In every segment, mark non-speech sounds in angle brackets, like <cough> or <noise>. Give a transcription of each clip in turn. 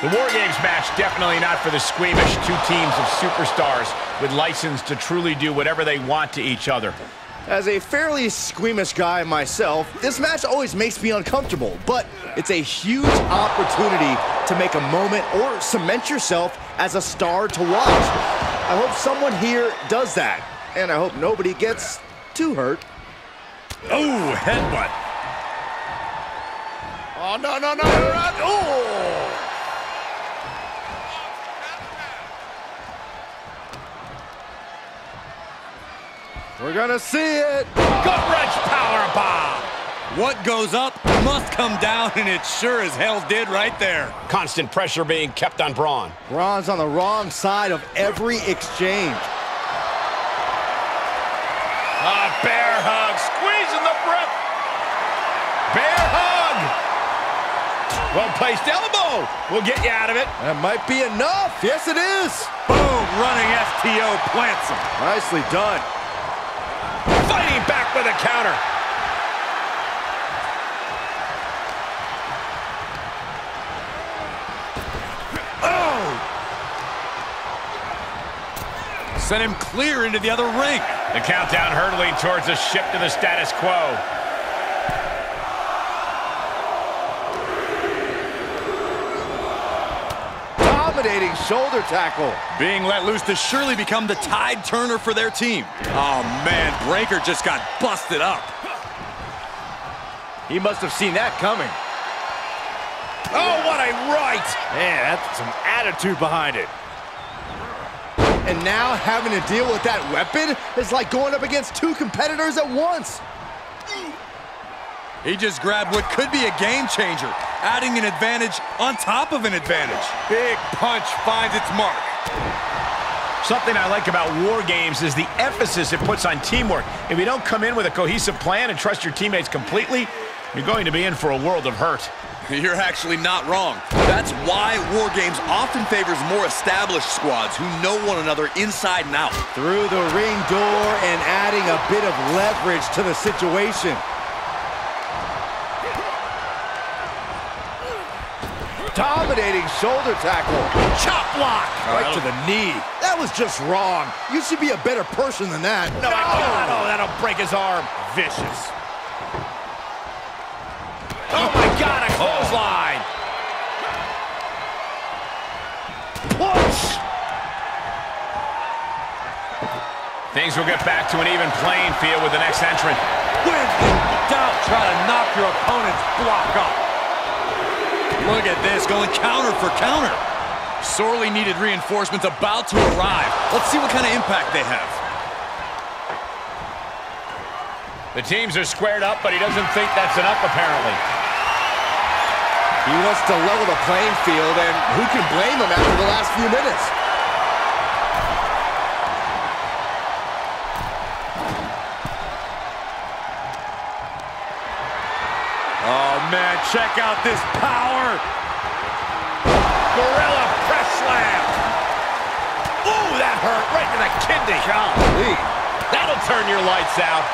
The War Games match definitely not for the squeamish. Two teams of superstars with license to truly do whatever they want to each other. As a fairly squeamish guy myself, this match always makes me uncomfortable, but it's a huge opportunity to make a moment or cement yourself as a star to watch. I hope someone here does that, and I hope nobody gets too hurt. Oh, headbutt. Oh, no, no, no, no, no. Oh! We're gonna see it. Gut wrench power bomb. What goes up must come down, and it sure as hell did right there. Constant pressure being kept on Braun. Braun's on the wrong side of every exchange. A bear hug, squeezing the breath. Bear hug. Well placed elbow. We'll get you out of it. That might be enough. Yes, it is. Boom, running STO plants him. Nicely done. Fighting back with a counter. Oh! Sent him clear into the other ring. The countdown hurtling towards a shift to the status quo. Dominating shoulder tackle. Being let loose to surely become the tide turner for their team. Oh, man, Breakker just got busted up. He must have seen that coming. Oh, what a right. Man, that's some attitude behind it. And now having to deal with that weapon is like going up against two competitors at once. He just grabbed what could be a game changer, adding an advantage on top of an advantage. Big punch finds its mark. Something I like about War Games is the emphasis it puts on teamwork. If you don't come in with a cohesive plan and trust your teammates completely, you're going to be in for a world of hurt. <laughs> You're actually not wrong. That's why War Games often favors more established squads who know one another inside and out. Through the ring door and adding a bit of leverage to the situation. Dominating shoulder tackle. Chop block. Oh, right to the knee. That was just wrong. You should be a better person than that. No, God, oh, that'll break his arm. Vicious. Oh, my God, a clothesline. Push! Things will get back to an even playing field with the next entrant. When in doubt, try to knock your opponent's block off. Look at this, going counter for counter. Sorely needed reinforcements about to arrive. Let's see what kind of impact they have. The teams are squared up, but he doesn't think that's enough, apparently. He wants to level the playing field, and who can blame him after the last few minutes? Oh, man, check out this power. Gorilla press slam. Ooh, that hurt right to the kidney. Golly. That'll turn your lights out.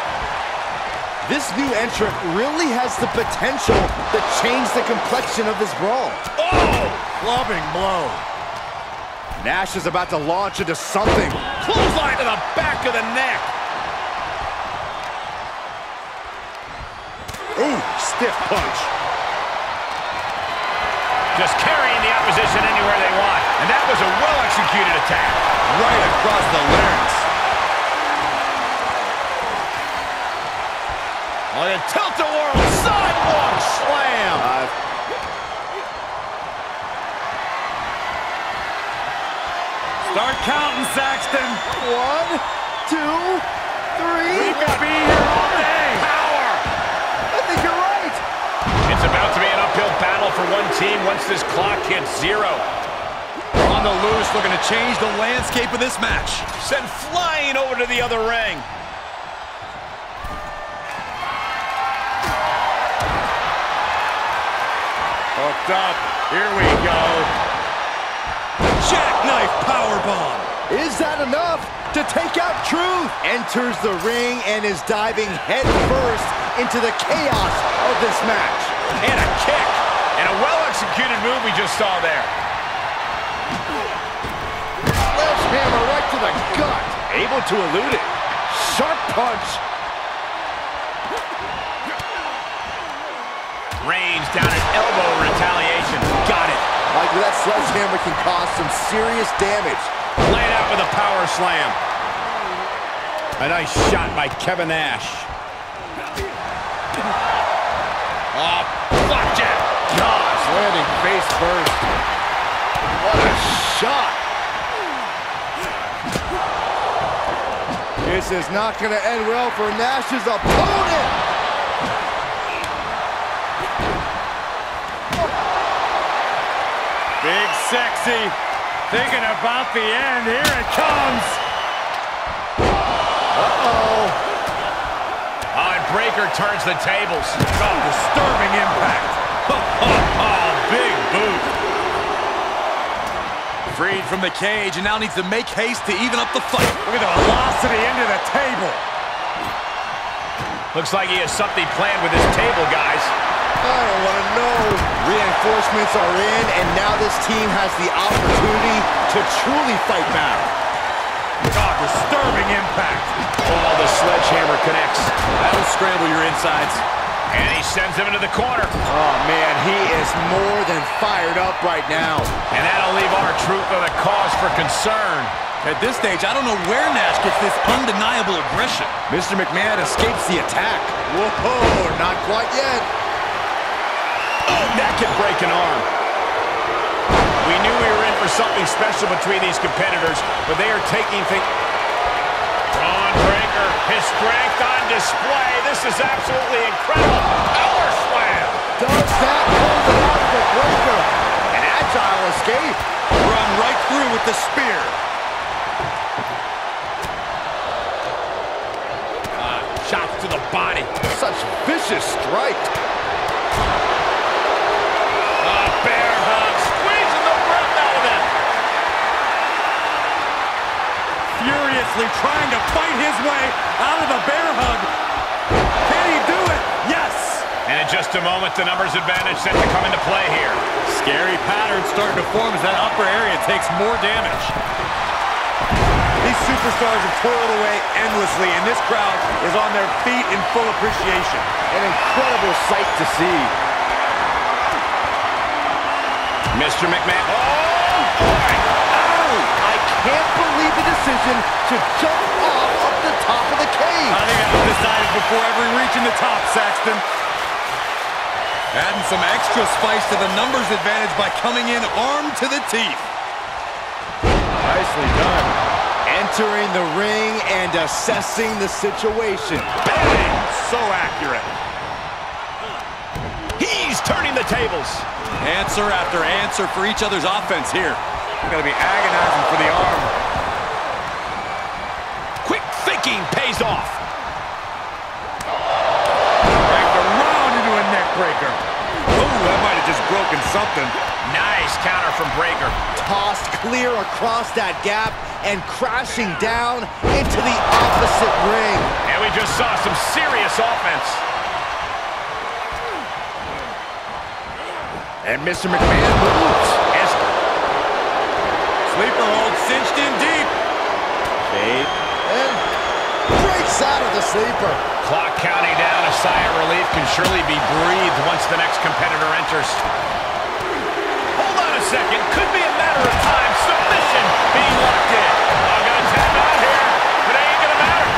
This new entrant really has the potential to change the complexion of this brawl. Oh! Clubbing blow. Nash is about to launch into something. Clothesline to the back of the neck. Stiff punch. Just carrying the opposition anywhere they want. And that was a well-executed attack. Right across the larynx. On a tilt-a-whirl sidewalk slam. Uh, Start counting, Saxton. one, two, three. We could be here all day. Power. I think you're right. It's about to be an uphill battle for one team once this clock hits zero. On the loose, looking to change the landscape of this match. Sent flying over to the other ring. Hooked up. Here we go. Jackknife powerbomb. Is that enough to take out Truth? Enters the ring and is diving headfirst into the chaos of this match and a kick. And a well-executed move we just saw there. Left hammer right to the gut. Able to elude it. Sharp punch. Range down an elbow retaliation. Got it. Like that sledgehammer can cause some serious damage. Land out with a power slam. A nice shot by Kevin Nash. Oh, flapjack. Gosh, landing face first. What a shot. This is not going to end well for Nash's opponent. Big sexy. Thinking about the end. Here it comes. Uh-oh. And Breakker turns the tables. Oh, disturbing impact. Oh, big boot. Freed from the cage and now needs to make haste to even up the fight. Look at the velocity into the table. Looks like he has something planned with his table, guys. I don't want to know. Reinforcements are in, and now this team has the opportunity to truly fight back. God, disturbing impact. Oh, the sledgehammer connects. That'll scramble your insides. And he sends him into the corner. Oh, man, he is more than fired up right now. And that'll leave our troop with a cause for concern. At this stage, I don't know where Nash gets this undeniable aggression. Mr. McMahon escapes the attack. Whoa, not quite yet. Oh, that can break an arm. We knew we were in for something special between these competitors, but they are taking things... Bron Breakker, his strength on display. This is absolutely incredible. Power slam. Does that hold it out for Breakker? An agile escape. Run right through with the spear. Ah, shots to the body. Such vicious strike. Ah, bear hug, squeezing the breath out of him. Furiously trying to fight his way out of the bear hug. Can he do it? Yes. And in just a moment, the numbers advantage set to come into play here. Scary pattern starting to form as that upper area takes more damage. These superstars have toiled away endlessly, and this crowd is on their feet in full appreciation. An incredible sight to see. Mr. McMahon. Oh, boy. Ow! I can't believe the decision to jump off of the top of the cage. I think that was decided before ever reaching the top, Saxton. Adding some extra spice to the numbers advantage by coming in armed to the teeth. Nicely done. Entering the ring and assessing the situation. Bang! So accurate. He's turning the tables. Answer after answer for each other's offense here. Gotta be agonizing for the arm. Quick thinking pays off. Backed around into a neck breaker. Ooh, that might have just broken something. Nice counter from Breakker. Tossed clear across that gap and crashing down into the opposite ring. And we just saw some serious offense. And Mr. McMahon moves. As Sleeper hold cinched in deep. Shade. And breaks out of the sleeper. clock counting down, a sigh of relief can surely be breathed once the next competitor enters. Hold on a second. Could be a matter of time. Submission being locked in. I'm going to tap out here, but it ain't going to matter.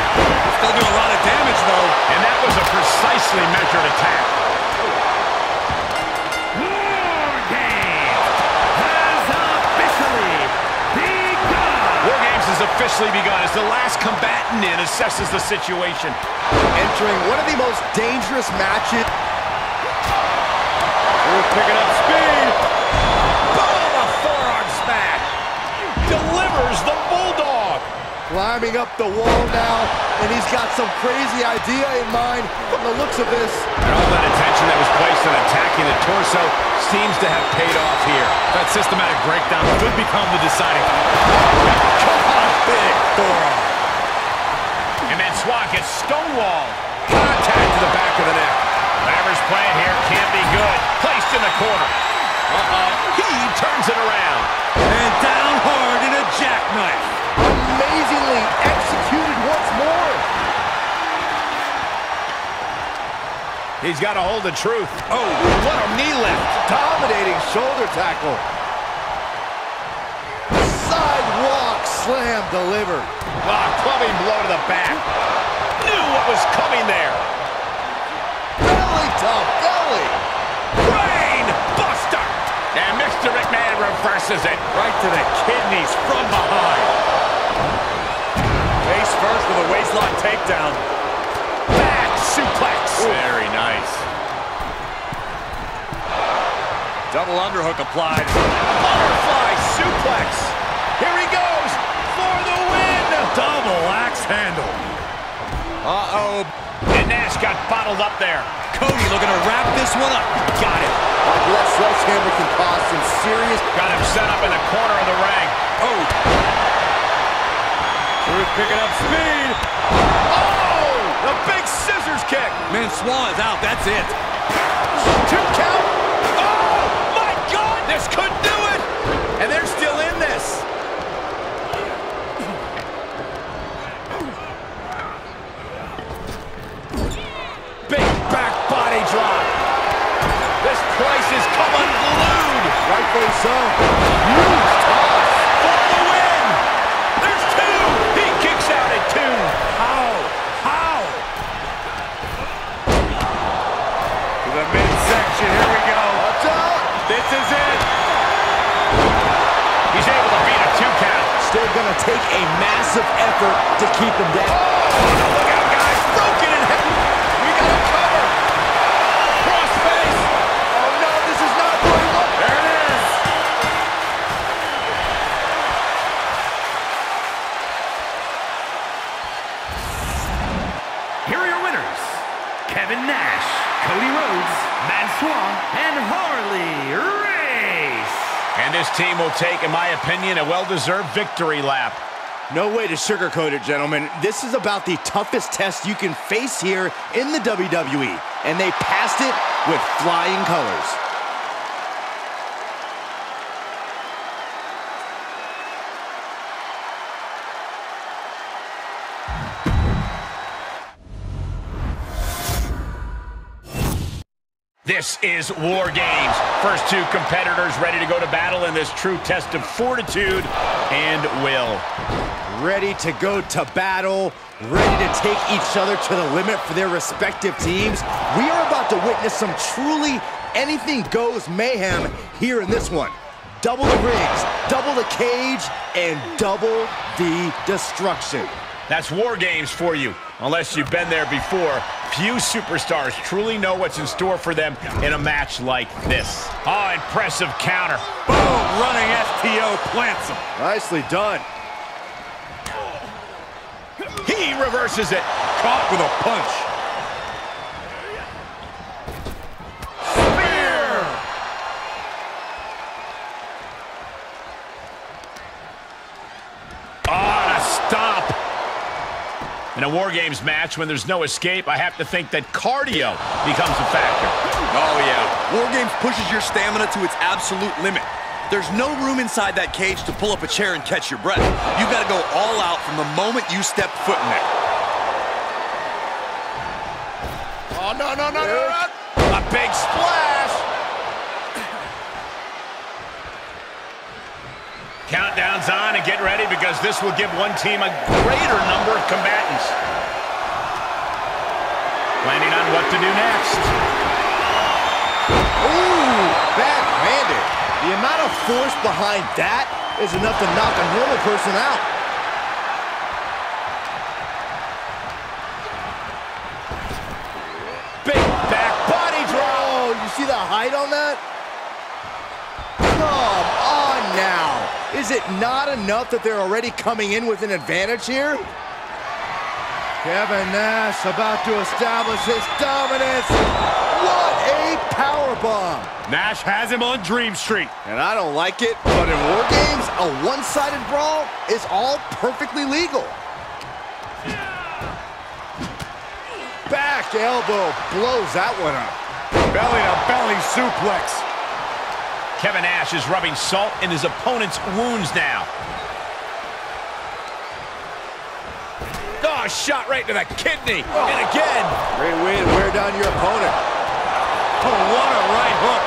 Still do a lot of damage, though. And that was a precisely measured attack. Officially begun as the last combatant in assesses the situation. Entering one of the most dangerous matches. Ooh, picking up speed. Climbing up the wall now, and he's got some crazy idea in mind from the looks of this. And all that attention that was placed on attacking the torso seems to have paid off here. That systematic breakdown could become the deciding factor. Big forearm. And Mansois gets stonewalled. Contact to the back of the neck. Whatever's playing here can't be good. Placed in the corner. Uh-oh. He turns it around. And down hard in a jackknife. Finally executed once more. He's got to hold the truth. Oh, what a knee lift. Dominating shoulder tackle. Sidewalk slam delivered. Ah, clubbing blow to the back. Knew what was coming there. Belly to belly. Brain buster. And Mr. McMahon reverses it. Right to the kidneys from behind. Face first with a waistlock takedown. Back suplex. Very nice. Double underhook applied. Butterfly suplex. Here he goes for the win. Double axe handle. Uh-oh. And Nash got bottled up there. Cody looking to wrap this one up. Got it. Michael, that sledgehammer can cause some serious... Got him set up in the corner of the ring. Oh. Truth picking up speed. Oh! The big scissors kick. Man, Swan is out. That's it. Two count. Oh! My God! This could do it. And they're still in this. Big back body drop. This place has come unglued. Rightfully so. Take a massive effort to keep him down. Oh, look this team will take, in my opinion, a well-deserved victory lap. No way to sugarcoat it, gentlemen. This is about the toughest test you can face here in the WWE, and they passed it with flying colors. This is War Games. First two competitors ready to go to battle in this true test of fortitude and will. Ready to go to battle, ready to take each other to the limit for their respective teams. We are about to witness some truly anything goes mayhem here in this one. Double the rings, double the cage, and double the destruction. That's War Games for you. Unless you've been there before, few superstars truly know what's in store for them in a match like this. Oh, impressive counter. Boom. Running STO plants him. Nicely done. He reverses it. Caught with a punch. In a War Games match, when there's no escape, I have to think that cardio becomes a factor. Oh, yeah. War Games pushes your stamina to its absolute limit. There's no room inside that cage to pull up a chair and catch your breath. You've got to go all out from the moment you step foot in there. Oh, no, no, no, no, no. A big splash. Countdown's on and get ready because this will give one team a greater number of combatants. Planning on what to do next. Ooh, backhanded. The amount of force behind that is enough to knock a normal person out. Big back body drop. Oh, you see the height on that? Is it not enough that they're already coming in with an advantage here? Kevin Nash about to establish his dominance. What a powerbomb. Nash has him on Dream Street. And I don't like it, but in War Games, a one-sided brawl is all perfectly legal. Back elbow blows that one up. Belly to belly suplex. Kevin Nash is rubbing salt in his opponent's wounds now. Oh, shot right to the kidney. Oh. And again. Great way to wear down your opponent. Oh, what a right hook.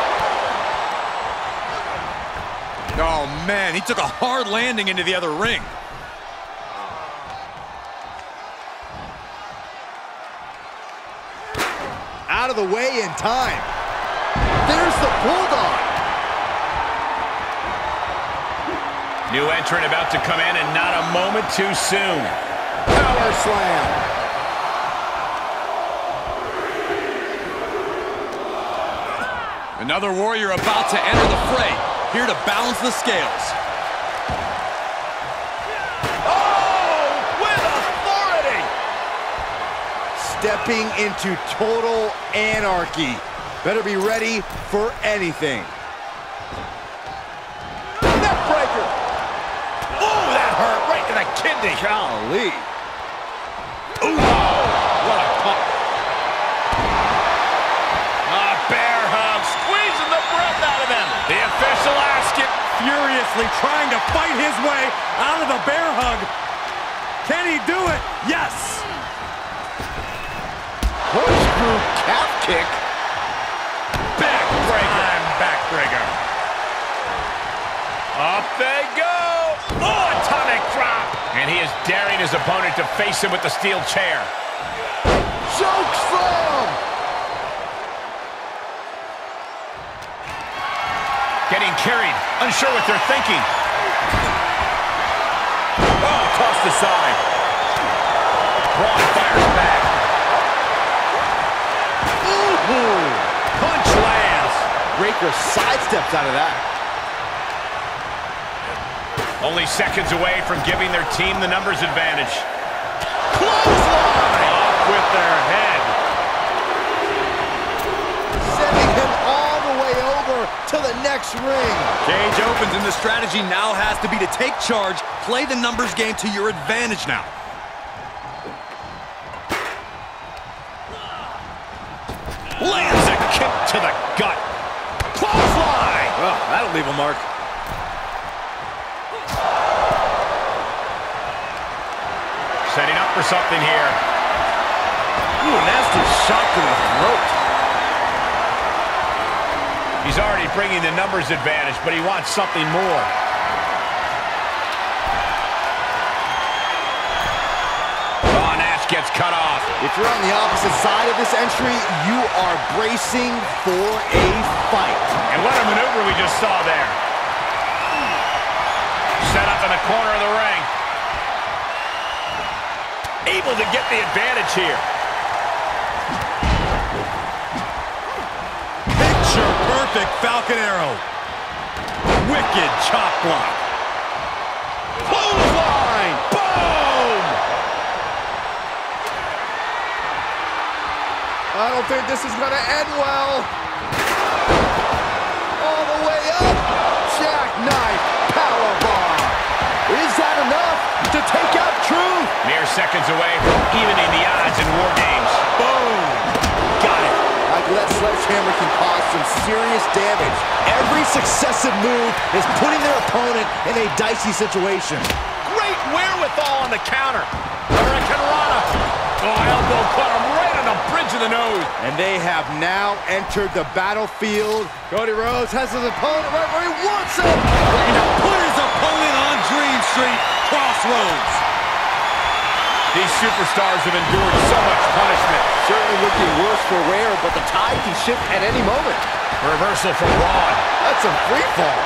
Oh, man, he took a hard landing into the other ring. Out of the way in time. There's the Bulldog. New entrant about to come in and not a moment too soon. Power slam. Another warrior about to enter the fray, here to balance the scales. Oh, with authority! Stepping into total anarchy. Better be ready for anything. Kidney. Golly. Ooh. What a pump. A bear hug, squeezing the breath out of him. The official asking. Furiously trying to fight his way out of the bear hug. Can he do it? Yes. Corkscrew calf kick. Backbreaker. I'm backbreaker. Up they go. Oh, atomic drop. And he is daring his opponent to face him with the steel chair. Choke slam! Getting carried, unsure what they're thinking. Oh, tossed aside. Braun fires back. Ooh! Punch lands. Breakker sidesteps out of that. Only seconds away from giving their team the numbers advantage. Clothesline! Off with their head. Sending him all the way over to the next ring. Cage opens and the strategy now has to be to take charge, play the numbers game to your advantage now. Lands a kick to the gut. Clothesline! Oh, that'll leave a mark. For something here. Ooh, nasty shot to the throat. He's already bringing the numbers advantage, but he wants something more. Oh, Nash gets cut off. If you're on the opposite side of this entry, you are bracing for a fight. And what a maneuver we just saw there. Set up in the corner of the ring able to get the advantage here. Picture perfect Falcon Arrow. Wicked chop block. Clothesline! Boom! I don't think this is going to end well. Seconds away from evening the odds in War Games. Boom! Got it. Michael, that sledgehammer can cause some serious damage. Every successive move is putting their opponent in a dicey situation. Great wherewithal on the counter. Hurricanrana. Oh, elbow caught him right on the bridge of the nose. And they have now entered the battlefield. Cody Rhodes has his opponent right where he wants him. Looking to put his opponent on Dream Street Cross Rhodes. These superstars have endured so much punishment. Certainly looking worse for wear, but the tide can shift at any moment. Reversal from Braun. That's a free fall.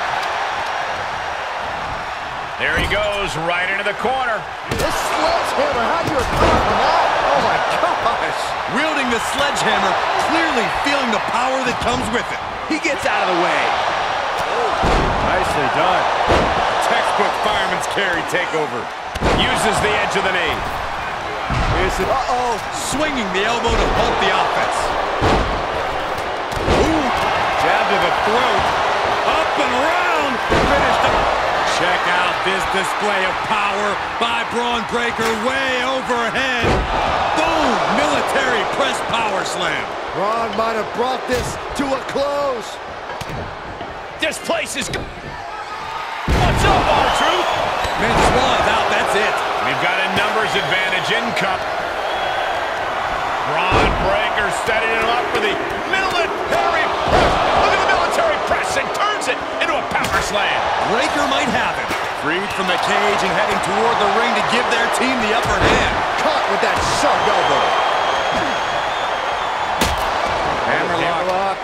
There he goes, right into the corner. This sledgehammer, how do you recover from that? Oh my gosh. Wielding the sledgehammer, clearly feeling the power that comes with it. He gets out of the way. Nicely done. Textbook fireman's carry takeover. Uses the edge of the knee. Uh-oh. Swinging the elbow to halt the offense. Ooh. Jab to the throat. Up and around. Finished up. Check out this display of power by Bron Breakker way overhead. Boom! Military press power slam. Braun might have brought this to a close. This place is... What's up, R-Truth? Out. That's it. We've got a numbers advantage in cup. Bron Breakker setting him up for the military press. Look at the military press and turns it into a power slam. Breakker might have it. Freed from the cage and heading toward the ring to give their team the upper hand. Caught with that sharp elbow. Hammerlock.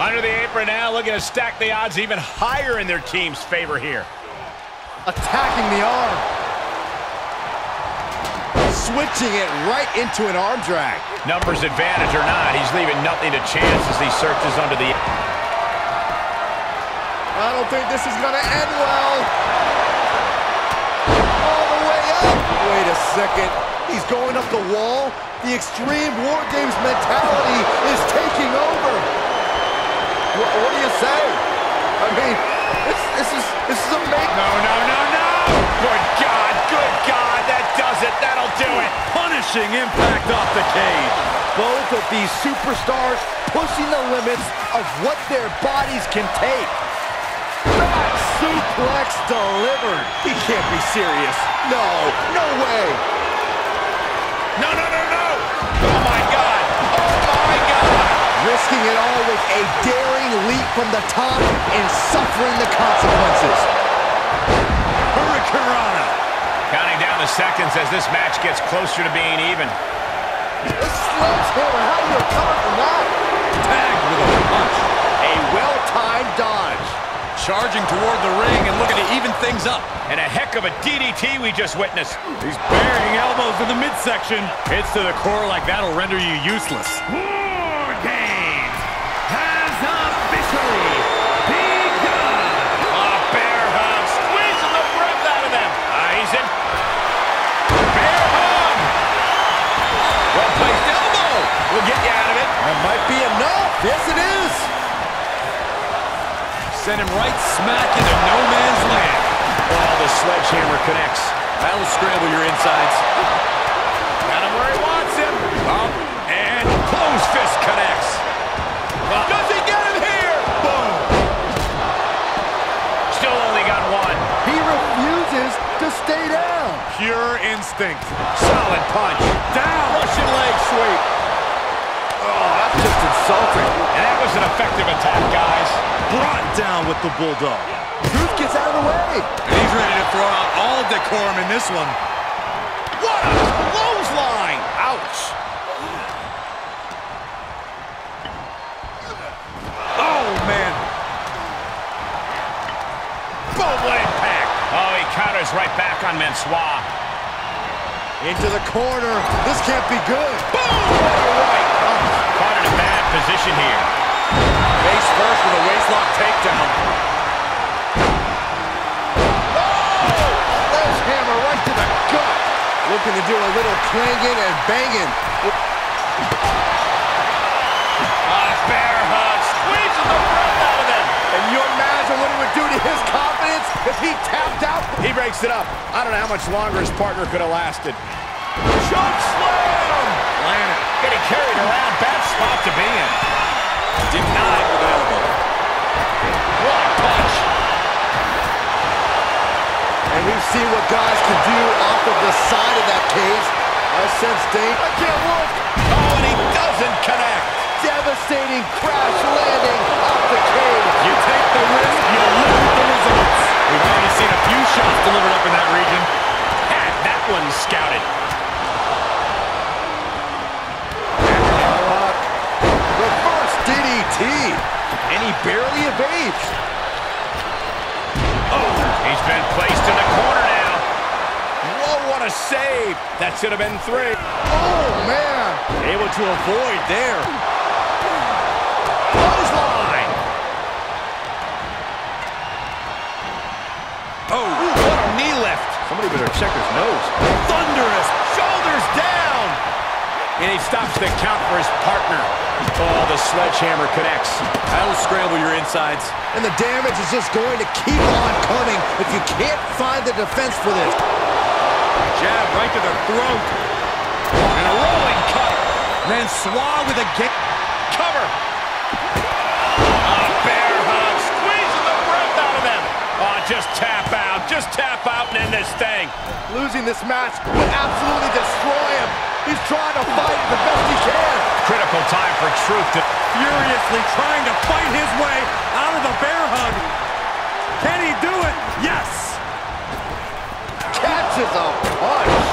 Under the apron now, looking to stack the odds even higher in their team's favor here. Attacking the arm. Switching it right into an arm drag. Numbers advantage or not, he's leaving nothing to chance as he searches under the... I don't think this is going to end well. All the way up. Wait a second. He's going up the wall. The Extreme War Games mentality is taking over. What, what do you say? I mean, this, this is this is amazing. No, no, no, no! Good God, good God, that does it. That'll do it. Punishing impact off the cage. Both of these superstars pushing the limits of what their bodies can take. Back suplex delivered. He can't be serious. No, no way. No, no, no, no! Oh, my God! Oh, my God! Risking it all with a daring leap from the top and suffering the consequences. Hurricanrana. Counting down the seconds as this match gets closer to being even. The sledgehammer, how do you recover from that? Tagged with a punch. A well-timed dodge. Charging toward the ring and looking to even things up. And a heck of a DDT we just witnessed. He's burying elbows in the midsection. Hits to the core like that'll render you useless. That might be enough. Yes, it is. Send him right smack into no man's land. Oh, the sledgehammer connects. That'll scramble your insides. Got him where he wants him. Up and close fist connects. Does he get him here? Boom. Still only got one. He refuses to stay down. Pure instinct. Solid punch. Down. Russian leg sweep. Insulting. And that was an effective attack, guys. Brought down with the bulldog. Truth gets out of the way. And he's ready to throw out all decorum in this one. What a clothesline. Ouch. Oh, man. Boom, what impact. Oh, he counters right back on Mansois. Into the corner. This can't be good. Boom! Position here. Face first with a waistlock takedown. Sledgehammer right to the gut. Looking to do a little clanging and banging. Ah, bear hug, squeezing the breath out of them. And you imagine what it would do to his confidence if he tapped out? He breaks it up. I don't know how much longer his partner could have lasted. Choke slam! Getting carried around, bad spot to be in. Denied with an elbow. What a punch. And we've seen what guys can do off of the side of that cage. I sense Dane. I can't look. Oh, and he doesn't connect. Devastating crash landing off the cage. You take the risk, you with the results. We've already seen a few shots delivered up in that region. Had that one scouted. Hammerlock. Reverse DDT. And he barely evades. Oh, he's been placed in the corner now. Whoa, what a save. That should have been three. Oh, man. Able to avoid there. Clothesline. Oh, What a knee lift. Somebody better check his nose. Thunderous. And he stops the count for his partner. Oh, the sledgehammer connects. that'll scramble your insides. And the damage is just going to keep on coming if you can't find the defense for this. Jab right to the throat. And a rolling cut. Mansois with a kick. Cover. A bear hug. Squeezing the breath out of them. Oh, just tap out. Just tap out and end this thing. Losing this match would absolutely destroy him. He's trying to fight the best he can. Critical time for truth to... Furiously trying to fight his way out of the bear hug. Can he do it? Yes! Catches a punch.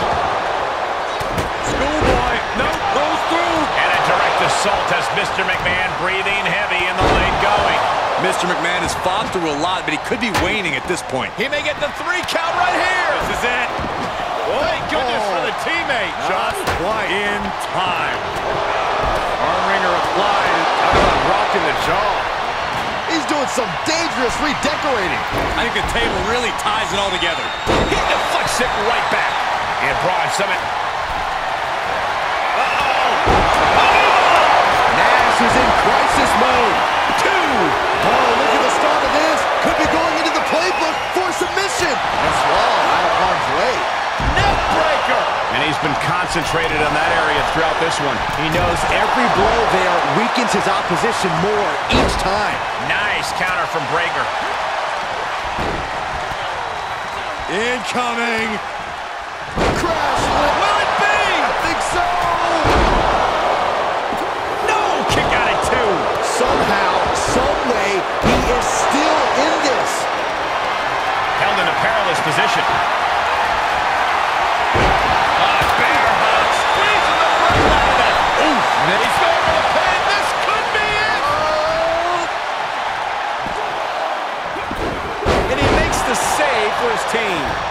Assault has Mr. McMahon breathing heavy in the lane going. Mr. McMahon has fought through a lot, but he could be waning at this point. He may get the three count right here. This is it. Thank goodness for the teammate. Just in time. Arm wringer applied. Talk about rocking the jaw. He's doing some dangerous redecorating. I think the table really ties it all together. He deflects it right back. And Braun Summit. Two. Oh, look at the start of this. Could be going into the playbook for submission. And Swan out of harm's way. Neck breaker. And he's been concentrated on that area throughout this one. He knows every blow there weakens his opposition more each time. Nice counter from Breakker. Incoming. Crash. Will it be? I think so. Somehow, someway, he is still in this. Held in a perilous position. Bear hug. Squeezing the breath out of that. Oof. He's going for the pin. This could be it. And he makes the save for his team.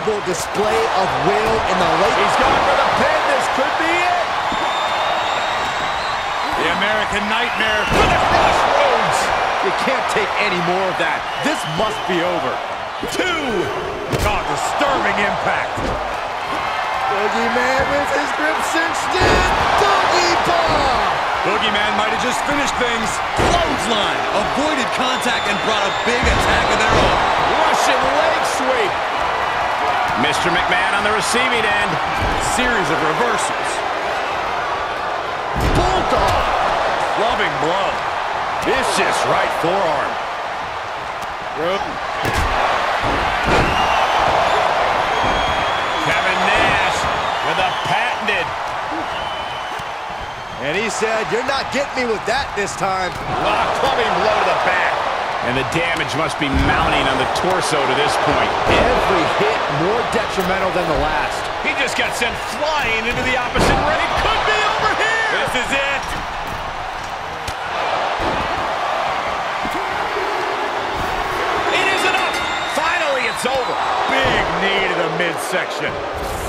Unbelievable display of will in the late. He's going for the pin. This could be it. The American Nightmare. For the Cross Rhodes. You can't take any more of that. This must be over. Two. God, disturbing impact. Boogeyman with his grip cinched in. Doggy bomb. Boogeyman might have just finished things. Clothesline. Avoided contact and brought a big attack of their own. Russian leg sweep. Mr. McMahon on the receiving end. Series of reversals. Bulldog. Loving blow. Vicious right forearm. Kevin Nash with a patented And he said, you're not getting me with that this time. ah, clubbing blow to the back. And the damage must be mounting on the torso to this point. Every hit more detrimental than the last. He just got sent flying into the opposite ring. It could be over here. This is it. It is enough. Finally, it's over. Big knee to the midsection.